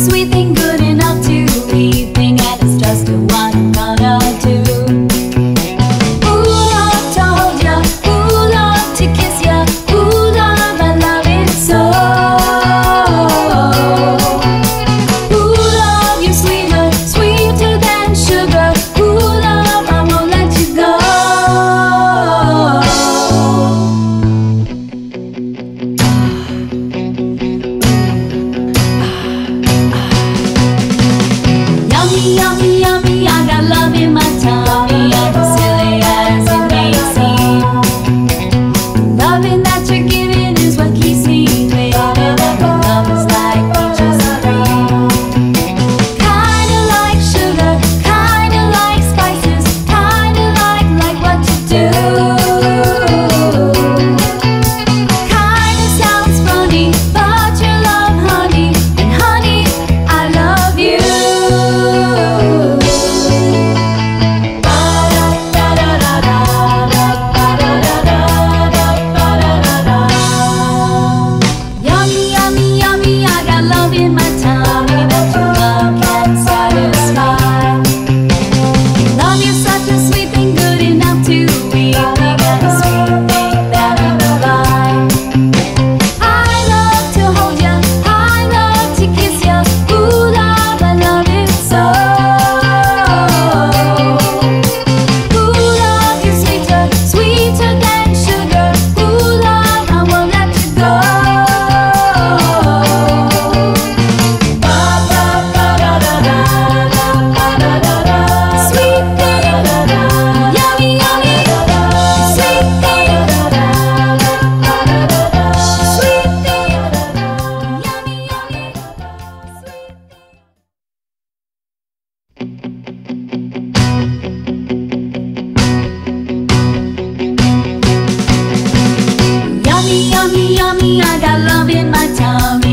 sweet thing good enough to yummy. yummy, I got love in my tummy.